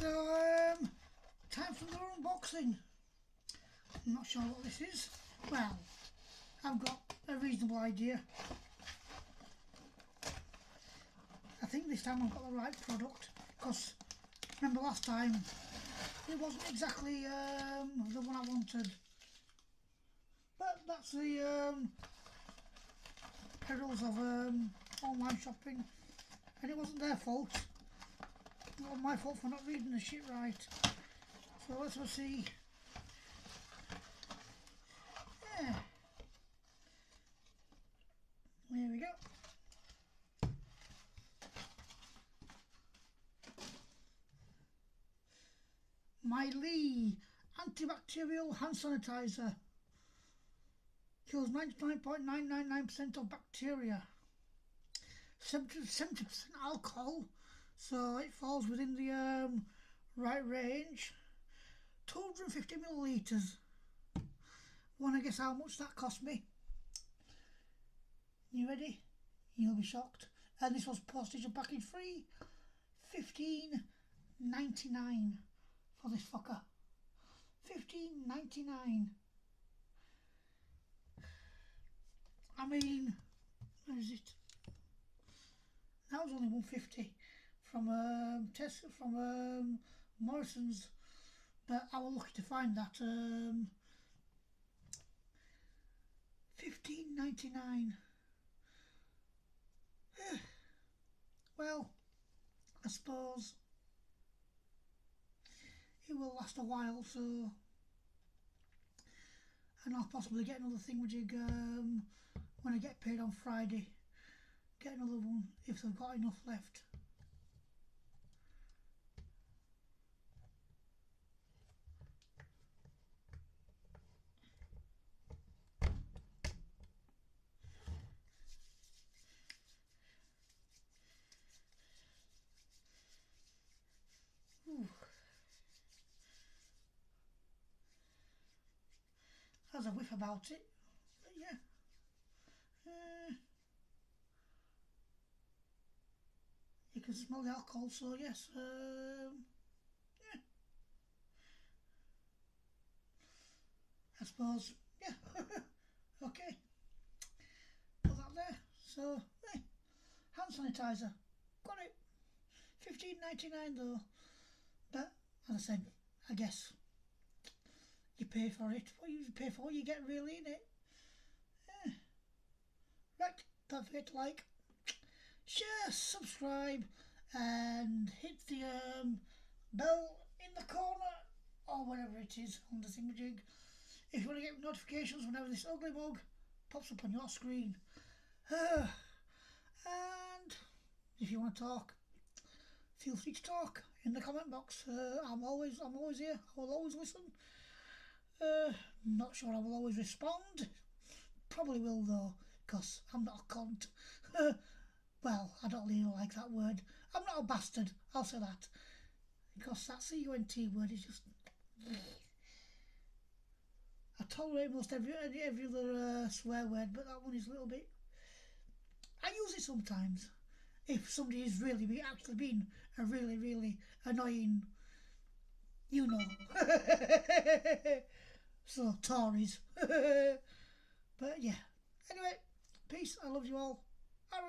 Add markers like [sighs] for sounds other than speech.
So, um, time for the unboxing. I'm not sure what this is. Well, I've got a reasonable idea. I think this time I've got the right product because remember last time it wasn't exactly um, the one I wanted. But that's the um, perils of um, online shopping and it wasn't their fault. Not my fault for not reading the shit right. So let's go see. Yeah. There we go. My Lee antibacterial hand sanitizer kills 99.999% of bacteria. 70% alcohol, so it falls within the um, right range. 250 millilitres. Want to guess how much that cost me? You ready? You'll be shocked. And this was postage and package free. 15.99 for this fucker. 15.99. I mean, where is it? That was only 150 from um, Test from um, Morrison's, but I was lucky to find that um, 15.99. [sighs] well, I suppose it will last a while, so and I'll possibly get another thing um, when I get paid on Friday. Get another one if they've got enough left. Has a whiff about it, but yeah. Uh, you can smell the alcohol, so yes. Um, yeah. I suppose, yeah. [laughs] okay. Put that there. So, hey, hand sanitizer. Got it. Fifteen ninety nine though. But as I said, I guess you pay for it. What you pay for, you get really in it. Yeah. Right, don't forget to like, share, subscribe, and hit the um, bell in the corner or whatever it is on the thingamajig. If you want to get notifications whenever this ugly mug pops up on your screen. Uh, [sighs] and if you want to talk, feel free to talk in the comment box. Uh, I'm always I'm always here. I will always listen. Uh, not sure I will always respond. Probably will though, because I'm not a cunt. [laughs] well, I don't really like that word. I'm not a bastard. I'll say that. Because that C-U-N-T word is just... [sighs] I tolerate most every every other uh, swear word, but that one is a little bit... I use it sometimes. If somebody is really be actually being a really, really annoying, you know. [laughs] so, Tories. [laughs] but yeah. Anyway, peace. I love you all. Out